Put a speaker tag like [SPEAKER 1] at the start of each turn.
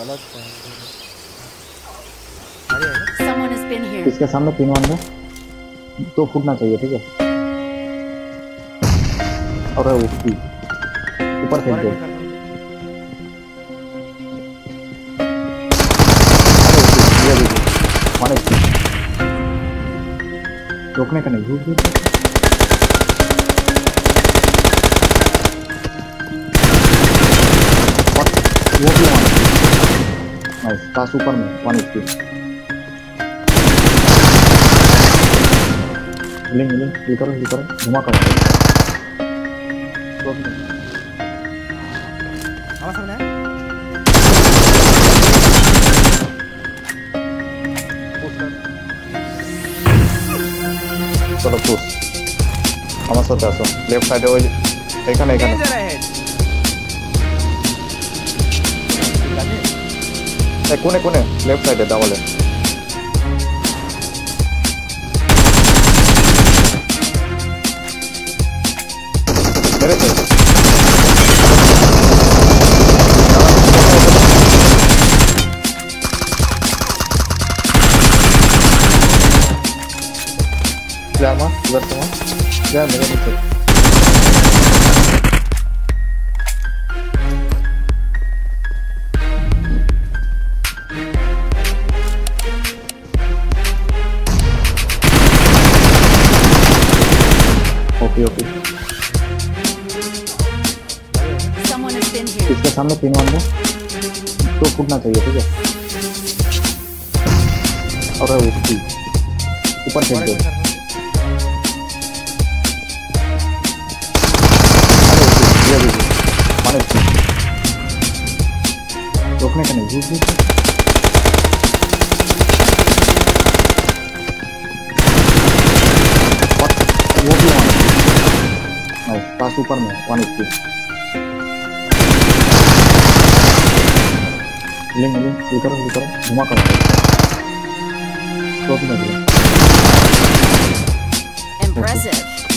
[SPEAKER 1] गलत है.
[SPEAKER 2] इसके सामने तीन बंदे तो फूटना चाहिए ठीक है? और उसकी। ऊपर फेंक दो। वन रोकने का नहीं झूठ झूठ वो भी one Nice. super nih one HP. Link, link, liter, liter, rumah
[SPEAKER 1] kamu. Apa sebenarnya?
[SPEAKER 2] চলো পুশ আমার সাথে আসো লেফট সাইডে ওই এখানে
[SPEAKER 1] Eh, kune
[SPEAKER 2] kune. Left side ada awalnya. मेरे से जामा इधर से जाए मेरे नीचे ओके ओके. इसके सामने तीन बंदे तो फूटना चाहिए ठीक है? और उसकी। ऊपर फेंक दो। वन रोकने का नहीं झूठ झूठ वो भी one Nice, pas super nih, one HP. Link, link, liter, semua kan. Tuh, aku
[SPEAKER 3] Impressive.